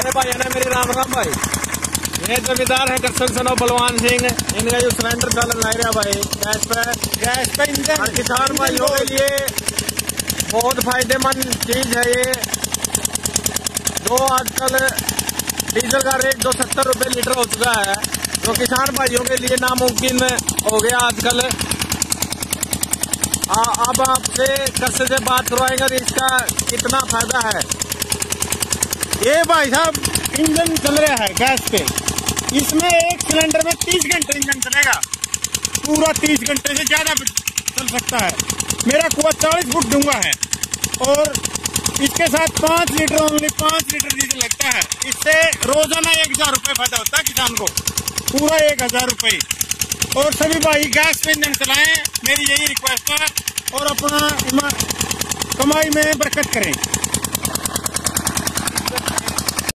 सारे भाई ने मेरे राम राम भाई। ये जमींदार है कंस्ट्रक्शन ऑफ़ बलवान सिंह। इनका जो सिलेंडर चल लग रहा भाई। गैस पे। गैस पे इंजन और किसान भाइयों के लिए बहुत फ़ायदेमंद चीज़ है ये। जो आजकल डीजल का रेट दो सत्तर रुपये लीटर हो चुका है जो किसान भाइयों के लिए नामुमकिन हो गया आजकल। अब आपसे कस्से से बात करवाएँगे इसका कितना फ़ायदा है। ये भाई साहब, इंजन चल रहा है गैस पे। इसमें एक सिलेंडर में तीस घंटे इंजन चलेगा। पूरा तीस घंटे से ज़्यादा चल सकता है। मेरा कुआ चालीस फुट डूँगा है। और इसके साथ पाँच लीटर ओनली पाँच लीटर डीजल लगता है। इससे रोज़ाना एक हज़ार रुपये फ़ायदा होता है किसान को। पूरा एक हज़ार रुपये। और सभी भाई, गैस पे इंजन चलाएँ। मेरी यही रिक्वेस्ट है। और अपना कमाई में बरकत करें।